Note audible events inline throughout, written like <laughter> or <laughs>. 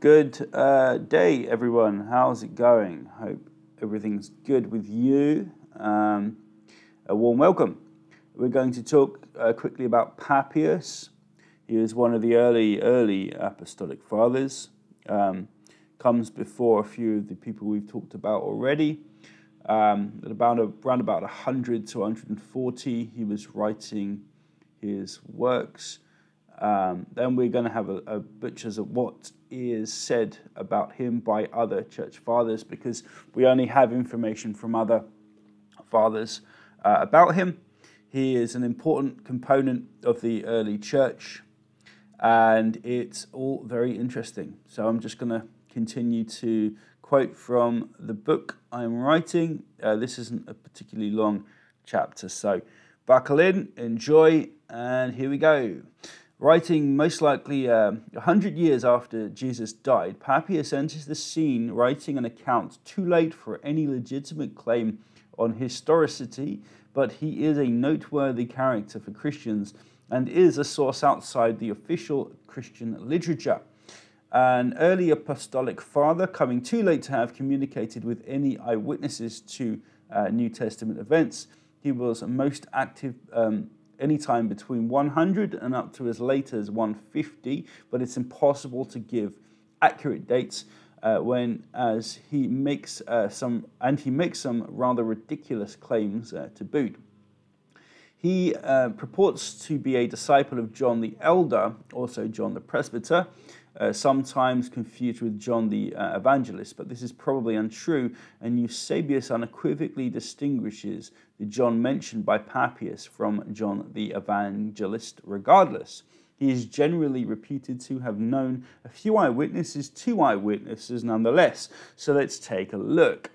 Good uh, day, everyone. How's it going? Hope everything's good with you. Um, a warm welcome. We're going to talk uh, quickly about Papias. He is one of the early, early apostolic fathers. Um, comes before a few of the people we've talked about already. Um, at about around about 100 to 140, he was writing his works. Um, then we're going to have a, a butchers of what is said about him by other church fathers because we only have information from other fathers uh, about him. He is an important component of the early church and it's all very interesting. So I'm just going to continue to quote from the book I'm writing. Uh, this isn't a particularly long chapter, so buckle in, enjoy, and here we go. Writing most likely uh, 100 years after Jesus died, Papias enters the scene writing an account too late for any legitimate claim on historicity, but he is a noteworthy character for Christians and is a source outside the official Christian literature. An early apostolic father coming too late to have communicated with any eyewitnesses to uh, New Testament events. He was most active um, anytime between 100 and up to as late as 150, but it's impossible to give accurate dates uh, when as he makes uh, some and he makes some rather ridiculous claims uh, to boot. He uh, purports to be a disciple of John the Elder, also John the Presbyter, uh, sometimes confused with John the uh, Evangelist, but this is probably untrue, and Eusebius unequivocally distinguishes the John mentioned by Papias from John the Evangelist regardless. He is generally reputed to have known a few eyewitnesses, two eyewitnesses nonetheless. So let's take a look.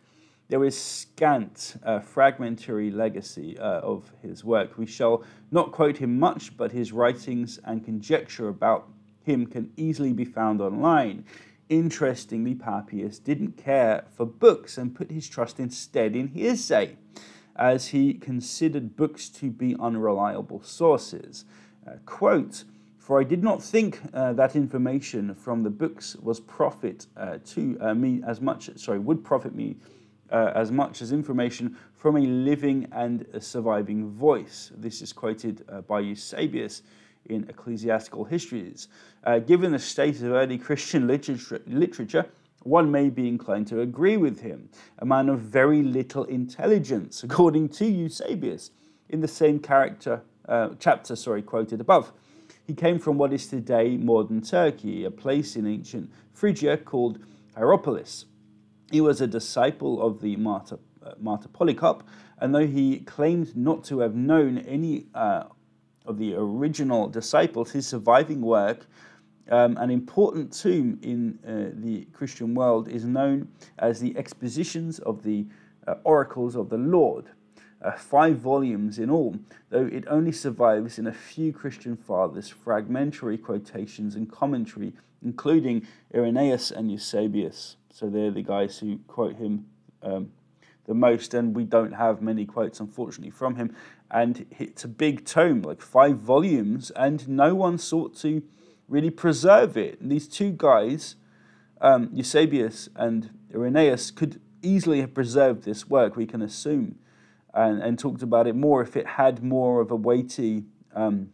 There is scant uh, fragmentary legacy uh, of his work. We shall not quote him much, but his writings and conjecture about him can easily be found online. Interestingly, Papias didn't care for books and put his trust instead in hearsay, as he considered books to be unreliable sources. Uh, quote, for I did not think uh, that information from the books was profit uh, to uh, me as much, sorry, would profit me uh, as much as information from a living and a surviving voice. This is quoted uh, by Eusebius in ecclesiastical histories. Uh, given the state of early Christian literature, literature, one may be inclined to agree with him, a man of very little intelligence, according to Eusebius, in the same character uh, chapter sorry, quoted above. He came from what is today modern Turkey, a place in ancient Phrygia called Hierapolis. He was a disciple of the martyr, uh, martyr Polycarp, and though he claimed not to have known any uh, of the original disciples, his surviving work, um, an important tomb in uh, the Christian world, is known as the Expositions of the uh, Oracles of the Lord. Uh, five volumes in all, though it only survives in a few Christian fathers' fragmentary quotations and commentary, including Irenaeus and Eusebius. So they're the guys who quote him um, the most, and we don't have many quotes, unfortunately, from him. And it's a big tome, like five volumes, and no one sought to really preserve it. And these two guys, um, Eusebius and Irenaeus, could easily have preserved this work, we can assume, and, and talked about it more if it had more of a weighty um,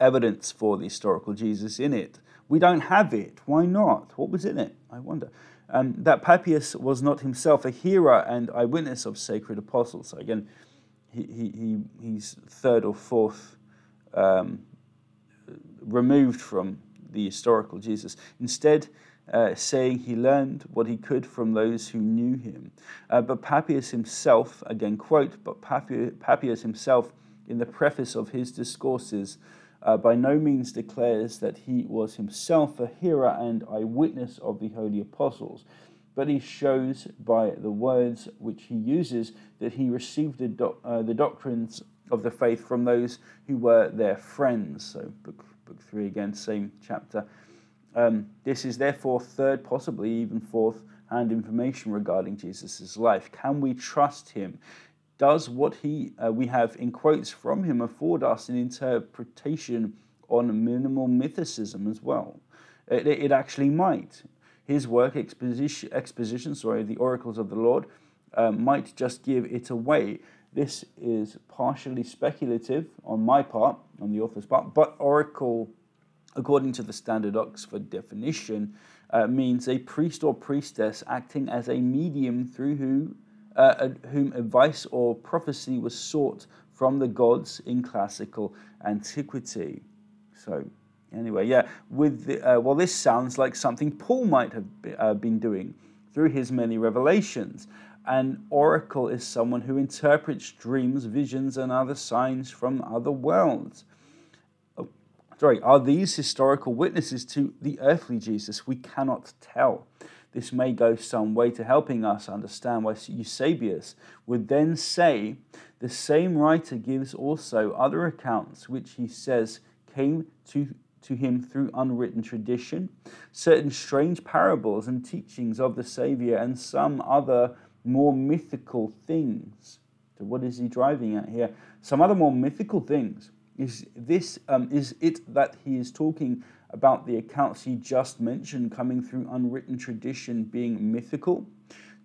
evidence for the historical Jesus in it. We don't have it. Why not? What was in it? I wonder um, that Papias was not himself a hearer and eyewitness of sacred apostles. So again, he, he, he's third or fourth um, removed from the historical Jesus. Instead, uh, saying he learned what he could from those who knew him. Uh, but Papias himself, again, quote, but Papias himself, in the preface of his discourses, uh, by no means declares that he was himself a hearer and eyewitness of the holy apostles, but he shows by the words which he uses that he received the, uh, the doctrines of the faith from those who were their friends. So, book, book 3 again, same chapter. Um, this is therefore third, possibly even fourth hand information regarding Jesus' life. Can we trust him? Does what he uh, we have in quotes from him afford us an interpretation on minimal mythicism as well? It, it actually might. his work exposition, exposition sorry, the oracles of the Lord, uh, might just give it away. This is partially speculative on my part, on the author's part, but oracle, according to the standard Oxford definition, uh, means a priest or priestess acting as a medium through who, uh, whom advice or prophecy was sought from the gods in classical antiquity. So, anyway, yeah, with the, uh, well, this sounds like something Paul might have be, uh, been doing through his many revelations. An oracle is someone who interprets dreams, visions, and other signs from other worlds. Oh, sorry, are these historical witnesses to the earthly Jesus? We cannot tell. This may go some way to helping us understand why Eusebius would then say the same writer gives also other accounts which he says came to, to him through unwritten tradition, certain strange parables and teachings of the Saviour, and some other more mythical things. So, what is he driving at here? Some other more mythical things. Is this um, is it that he is talking about the accounts he just mentioned coming through unwritten tradition being mythical?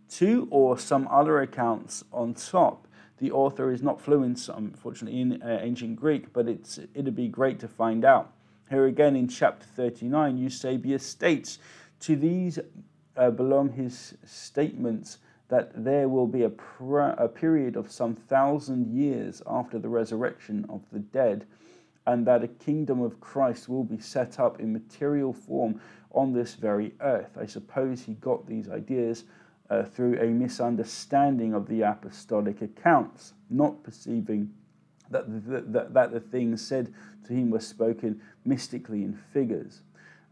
Two or some other accounts on top? The author is not fluent, unfortunately, in uh, ancient Greek, but it's it'd be great to find out. Here again in chapter 39, Eusebius states, To these uh, belong his statements that there will be a, a period of some thousand years after the resurrection of the dead, and that a kingdom of Christ will be set up in material form on this very earth. I suppose he got these ideas uh, through a misunderstanding of the apostolic accounts, not perceiving that the, that, that the things said to him were spoken mystically in figures.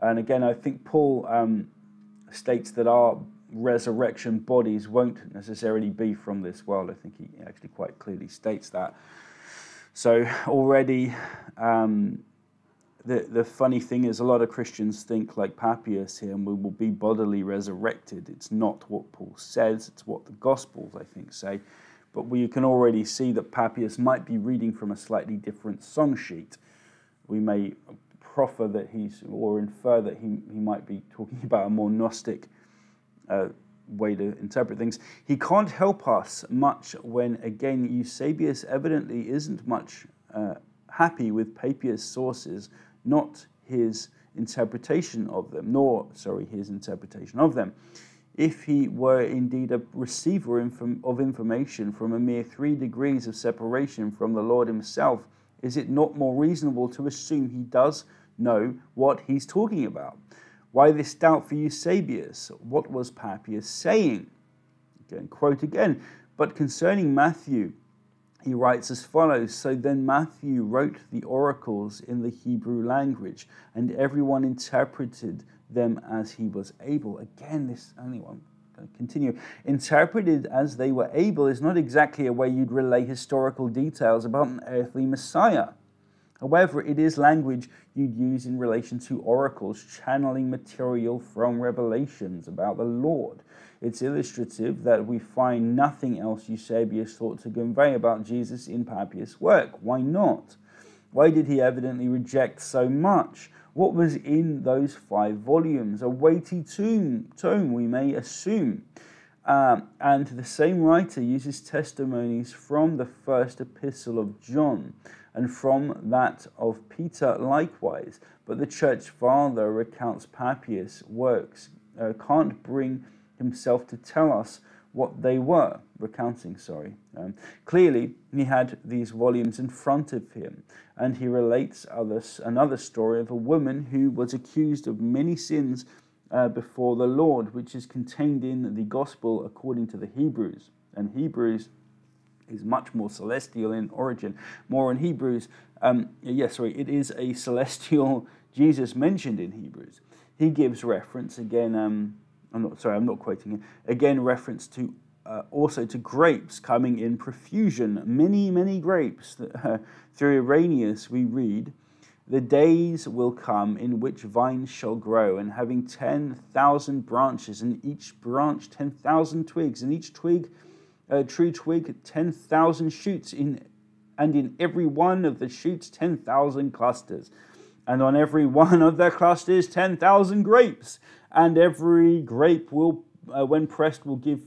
And again, I think Paul um, states that our resurrection bodies won't necessarily be from this world. I think he actually quite clearly states that. So already, um, the the funny thing is, a lot of Christians think like Papias here, and we will be bodily resurrected. It's not what Paul says; it's what the Gospels, I think, say. But we can already see that Papias might be reading from a slightly different song sheet. We may proffer that he's, or infer that he, he might be talking <laughs> about a more Gnostic uh, way to interpret things. He can't help us much when, again, Eusebius evidently isn't much uh, happy with Papias' sources, not his interpretation of them, nor, sorry, his interpretation of them. If he were indeed a receiver of information from a mere three degrees of separation from the Lord himself, is it not more reasonable to assume he does know what he's talking about? Why this doubt for Eusebius? What was Papias saying? Again, quote again. But concerning Matthew, he writes as follows So then Matthew wrote the oracles in the Hebrew language, and everyone interpreted them as he was able. Again, this only one. Continue. Interpreted as they were able is not exactly a way you'd relay historical details about an earthly Messiah. However, it is language you'd use in relation to oracles channeling material from revelations about the Lord. It's illustrative that we find nothing else Eusebius thought to convey about Jesus in Papias' work. Why not? Why did he evidently reject so much? What was in those five volumes? A weighty tome, tome we may assume. Um, and the same writer uses testimonies from the first epistle of John and from that of Peter likewise. But the church father recounts Papias' works, uh, can't bring himself to tell us what they were, recounting, sorry. Um, clearly, he had these volumes in front of him, and he relates others, another story of a woman who was accused of many sins uh, before the Lord, which is contained in the Gospel according to the Hebrews. And Hebrews is much more celestial in origin. More in Hebrews, um, yes, sorry, it is a celestial <laughs> Jesus mentioned in Hebrews. He gives reference again. Um, I'm not sorry, I'm not quoting it. Again, reference to uh, also to grapes coming in profusion, many, many grapes. Uh, <laughs> through Irenaeus, we read, The days will come in which vines shall grow, and having 10,000 branches, and each branch 10,000 twigs, and each twig a tree twig 10,000 shoots in and in every one of the shoots 10,000 clusters. and on every <laughs> one of their clusters 10,000 grapes. And every grape will, uh, when pressed, will give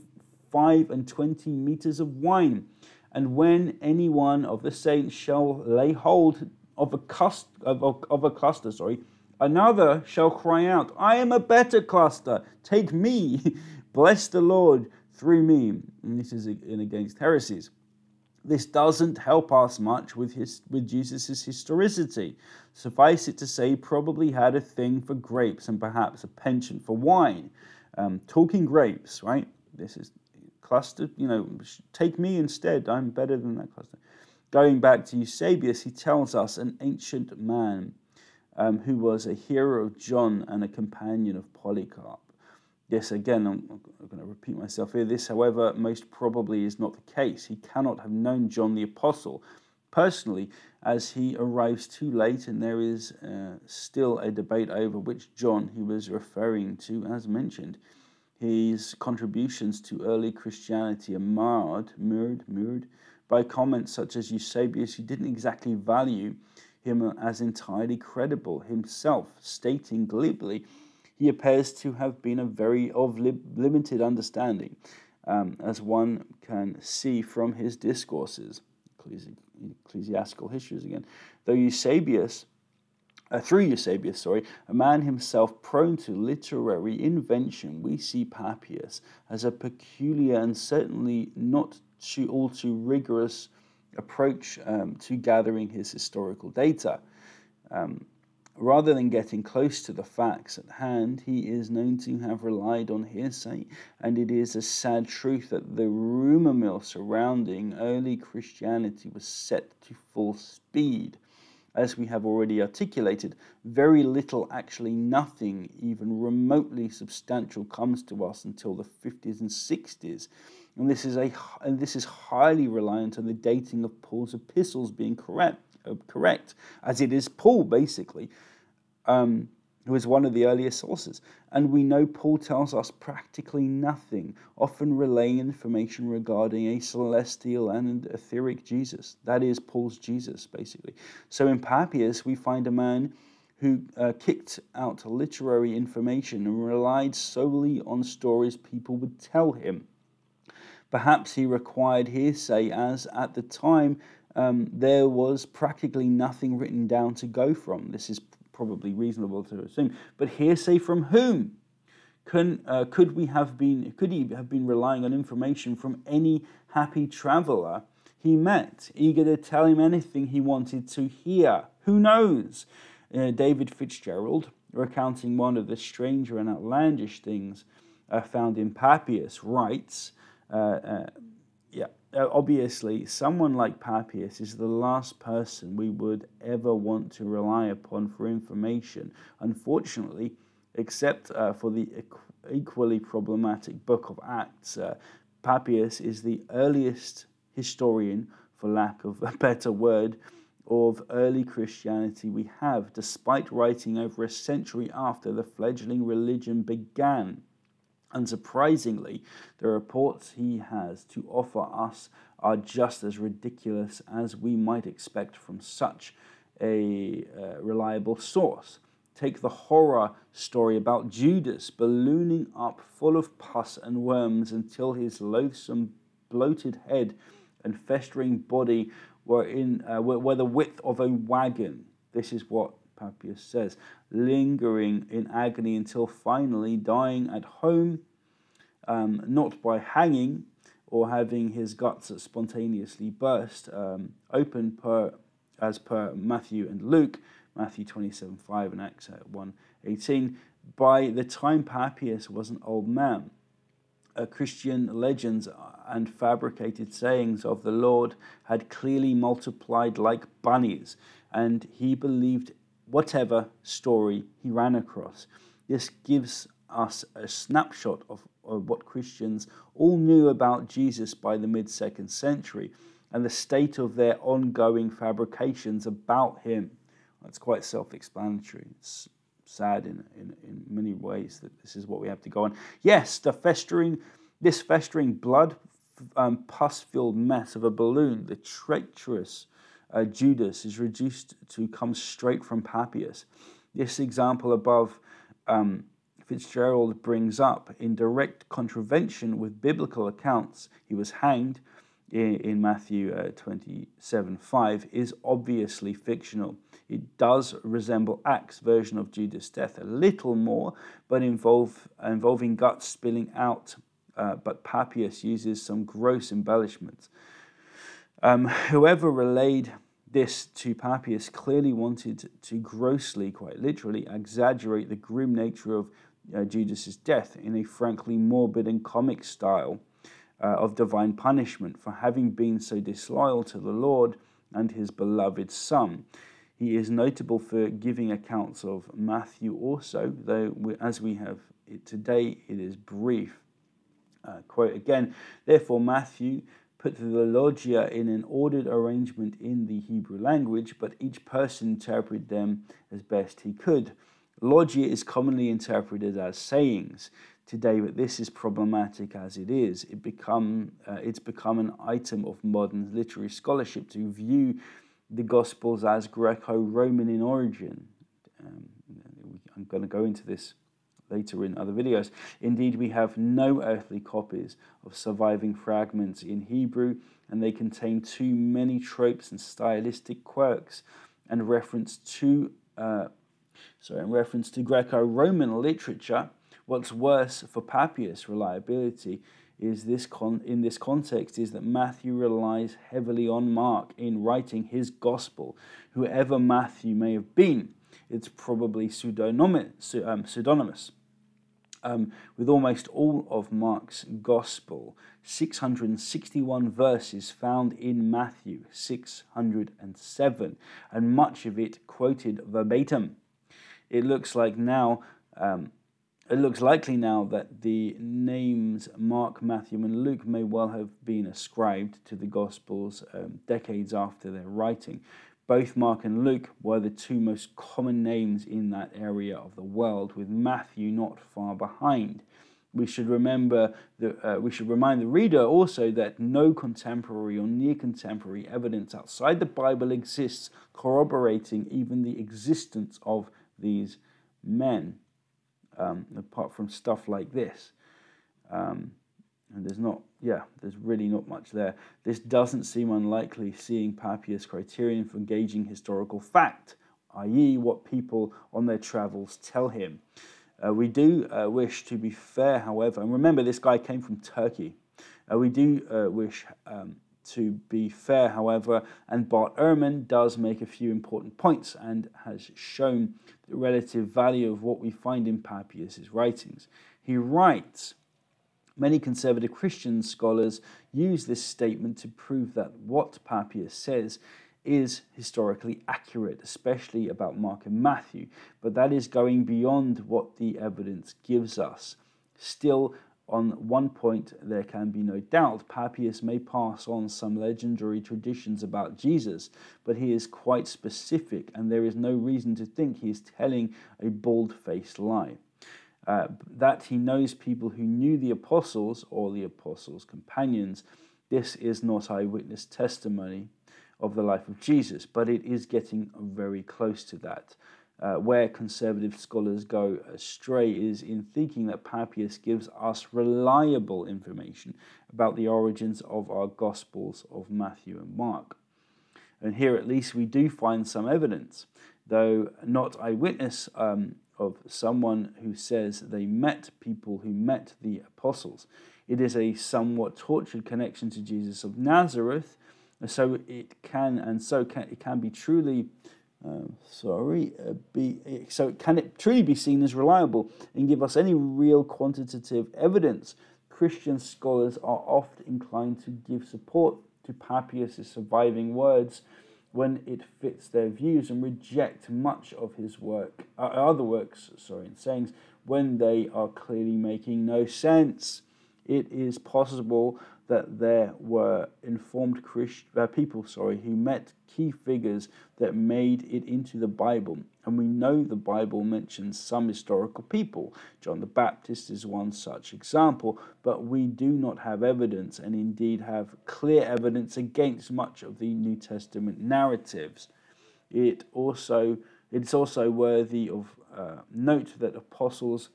five and twenty meters of wine. And when any one of the saints shall lay hold of a, of, of, of a cluster, sorry, another shall cry out, I am a better cluster, take me, <laughs> bless the Lord through me. And this is in against heresies. This doesn't help us much with his with Jesus' historicity. Suffice it to say, he probably had a thing for grapes and perhaps a penchant for wine. Um, talking grapes, right? This is cluster, you know, take me instead. I'm better than that cluster. Going back to Eusebius, he tells us an ancient man um, who was a hero of John and a companion of Polycarp. Yes, again, I'm, I'm going to repeat myself here. This, however, most probably is not the case. He cannot have known John the Apostle personally, as he arrives too late, and there is uh, still a debate over which John he was referring to, as mentioned. His contributions to early Christianity are marred, mirrored, mirrored by comments such as Eusebius, who didn't exactly value him as entirely credible himself, stating glibly he appears to have been a very of li- limited understanding, um, as one can see from his discourses, ecclesiastical histories again. Though Eusebius, uh, through Eusebius, sorry, a man himself prone to literary invention, we see Papias as a peculiar and certainly not too, all too rigorous approach um, to gathering his historical data. Um, Rather than getting close to the facts at hand, he is known to have relied on hearsay, and it is a sad truth that the rumor mill surrounding early Christianity was set to full speed. As we have already articulated, very little, actually nothing, even remotely substantial, comes to us until the 50s and 60s. And this is, a, and this is highly reliant on the dating of Paul's epistles being correct correct, as it is Paul, basically, um, who is one of the earliest sources. And we know Paul tells us practically nothing, often relaying information regarding a celestial and etheric Jesus. That is Paul's Jesus, basically. So in Papias, we find a man who uh, kicked out literary information and relied solely on stories people would tell him. Perhaps he required hearsay, as at the time um, there was practically nothing written down to go from. This is probably reasonable to assume. But hearsay from whom? Can, uh, could we have been? Could he have been relying on information from any happy traveller he met, eager to tell him anything he wanted to hear? Who knows? Uh, David Fitzgerald, recounting one of the stranger and outlandish things uh, found in Papias, writes. Uh, uh, yeah, obviously, someone like Papias is the last person we would ever want to rely upon for information. Unfortunately, except uh, for the equally problematic Book of Acts, uh, Papias is the earliest historian, for lack of a <laughs> better word, of early Christianity we have, despite writing over a century after the fledgling religion began. Unsurprisingly, the reports he has to offer us are just as ridiculous as we might expect from such a uh, reliable source. Take the horror story about Judas ballooning up full of pus and worms until his loathsome, bloated head and festering body were, in, uh, were, were the width of a wagon. This is what Papias says, lingering in agony until finally dying at home, um, not by hanging or having his guts spontaneously burst um, open per, as per Matthew and Luke, Matthew 27 5 and Acts 1 18. By the time Papias was an old man, uh, Christian legends and fabricated sayings of the Lord had clearly multiplied like bunnies, and he believed whatever story he ran across. This gives us a snapshot of, of what Christians all knew about Jesus by the mid second century and the state of their ongoing fabrications about him. That's quite self explanatory. It's sad in, in, in many ways that this is what we have to go on. Yes, the festering, this festering blood um, pus filled mess of a balloon, the treacherous uh, Judas is reduced to come straight from Papias. This example above um, Fitzgerald brings up in direct contravention with biblical accounts. He was hanged in, in Matthew uh, 27 5 is obviously fictional. It does resemble Acts' version of Judas' death a little more, but involve, involving guts spilling out. Uh, but Papias uses some gross embellishments. Um, whoever relayed this to Papias clearly wanted to grossly, quite literally, exaggerate the grim nature of uh, Judas's death in a frankly morbid and comic style uh, of divine punishment for having been so disloyal to the Lord and his beloved Son. He is notable for giving accounts of Matthew also, though we, as we have it today, it is brief. Uh, quote again, therefore, Matthew put the logia in an ordered arrangement in the Hebrew language, but each person interpreted them as best he could. Logia is commonly interpreted as sayings today, but this is problematic as it is. It become, uh, it's become an item of modern literary scholarship to view the Gospels as Greco Roman in origin. Um, I'm going to go into this later in other videos. Indeed, we have no earthly copies of surviving fragments in Hebrew, and they contain too many tropes and stylistic quirks and reference to. Uh, sorry, in reference to Greco-Roman literature, What's worse for Papias' reliability is this con- in this context is that Matthew relies heavily on Mark in writing his gospel. Whoever Matthew may have been, it's probably pseudonymous. Um, pseudonymous. Um, with almost all of Mark's gospel, 661 verses found in Matthew 607, and much of it quoted verbatim. It looks like now um, it looks likely now that the names Mark, Matthew, and Luke may well have been ascribed to the Gospels um, decades after their writing. Both Mark and Luke were the two most common names in that area of the world, with Matthew not far behind. We should remember that uh, we should remind the reader also that no contemporary or near contemporary evidence outside the Bible exists corroborating even the existence of these men um, apart from stuff like this. Um, and there's not, yeah, there's really not much there. This doesn't seem unlikely, seeing Papias' criterion for gauging historical fact, i.e., what people on their travels tell him. Uh, we do uh, wish to be fair, however, and remember this guy came from Turkey. Uh, we do uh, wish um, to be fair, however, and Bart Ehrman does make a few important points and has shown the relative value of what we find in Papias' writings. He writes, Many conservative Christian scholars use this statement to prove that what Papias says is historically accurate, especially about Mark and Matthew, but that is going beyond what the evidence gives us. Still, on one point, there can be no doubt Papias may pass on some legendary traditions about Jesus, but he is quite specific, and there is no reason to think he is telling a bald faced lie. Uh, that he knows people who knew the apostles or the apostles' companions, this is not eyewitness testimony of the life of Jesus, but it is getting very close to that. Uh, where conservative scholars go astray is in thinking that Papias gives us reliable information about the origins of our Gospels of Matthew and Mark. And here at least we do find some evidence, though not eyewitness um, of someone who says they met people who met the apostles. It is a somewhat tortured connection to Jesus of Nazareth, so it can and so can, it can be truly um, sorry, uh, be, so can it truly be seen as reliable and give us any real quantitative evidence? Christian scholars are often inclined to give support to Papias' surviving words when it fits their views and reject much of his work, uh, other works, sorry, and sayings when they are clearly making no sense. it is possible that there were informed Christ, uh, people sorry, who met key figures that made it into the Bible. And we know the Bible mentions some historical people. John the Baptist is one such example, but we do not have evidence and indeed have clear evidence against much of the New Testament narratives. It also it's also worthy of uh, note that apostles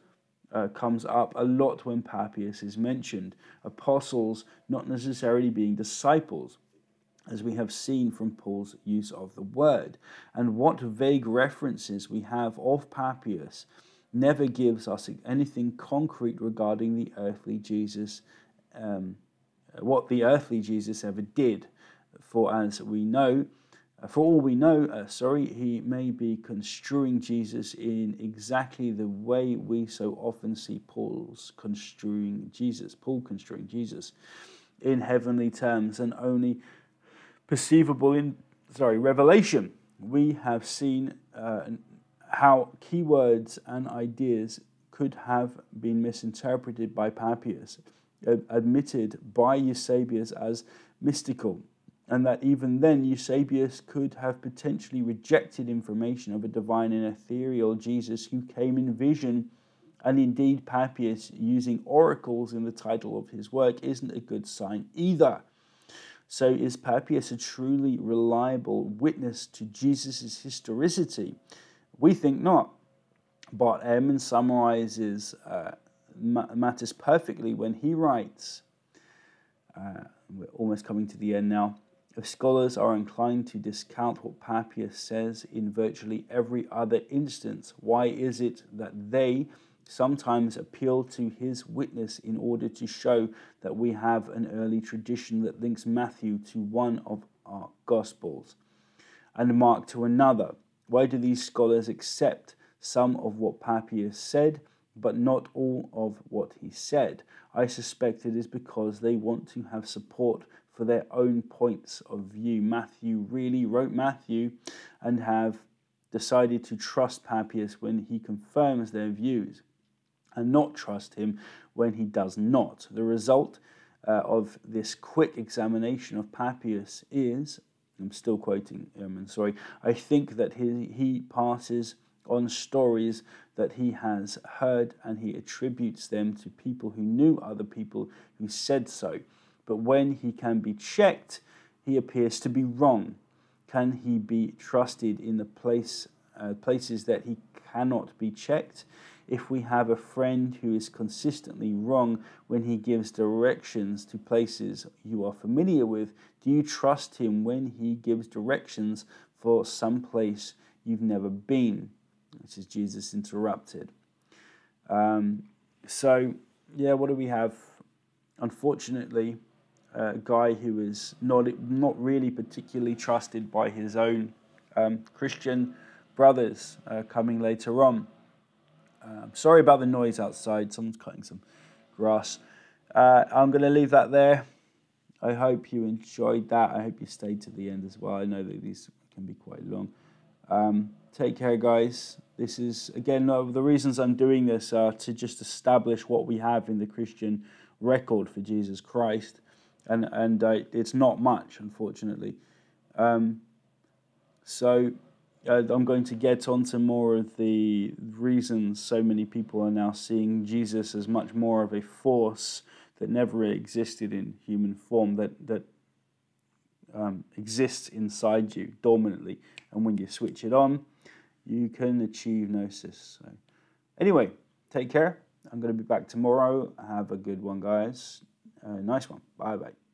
uh, comes up a lot when Papias is mentioned. Apostles not necessarily being disciples, as we have seen from Paul's use of the word. And what vague references we have of Papias never gives us anything concrete regarding the earthly Jesus, um, what the earthly Jesus ever did. For as we know, for all we know, uh, sorry, he may be construing Jesus in exactly the way we so often see Paul's construing Jesus, Paul construing Jesus in heavenly terms and only perceivable in, sorry, revelation. We have seen uh, how keywords and ideas could have been misinterpreted by Papias, admitted by Eusebius as mystical and that even then Eusebius could have potentially rejected information of a divine and ethereal Jesus who came in vision. And indeed, Papias using oracles in the title of his work isn't a good sign either. So, is Papias a truly reliable witness to Jesus' historicity? We think not. But Ehrman summarizes uh, matters perfectly when he writes, uh, we're almost coming to the end now. If scholars are inclined to discount what Papias says in virtually every other instance, why is it that they sometimes appeal to his witness in order to show that we have an early tradition that links Matthew to one of our Gospels and Mark to another? Why do these scholars accept some of what Papias said, but not all of what he said? I suspect it is because they want to have support for their own points of view. Matthew really wrote Matthew and have decided to trust Papias when he confirms their views and not trust him when he does not. The result uh, of this quick examination of Papias is, I'm still quoting him, and sorry, I think that he, he passes on stories that he has heard and he attributes them to people who knew other people who said so but when he can be checked, he appears to be wrong. Can he be trusted in the place, uh, places that he cannot be checked? If we have a friend who is consistently wrong when he gives directions to places you are familiar with, do you trust him when he gives directions for some place you've never been? This is Jesus interrupted. Um, so, yeah, what do we have? Unfortunately, a guy who is not not really particularly trusted by his own um, Christian brothers uh, coming later on. Um, sorry about the noise outside. Someone's cutting some grass. Uh, I'm going to leave that there. I hope you enjoyed that. I hope you stayed to the end as well. I know that these can be quite long. Um, take care, guys. This is, again, uh, the reasons I'm doing this are to just establish what we have in the Christian record for Jesus Christ and and uh, it's not much, unfortunately. Um, so uh, I'm going to get onto more of the reasons so many people are now seeing Jesus as much more of a force that never existed in human form, that that um, exists inside you dominantly, and when you switch it on, you can achieve gnosis. So, anyway, take care. I'm going to be back tomorrow. Have a good one, guys. Uh, nice one. Bye bye.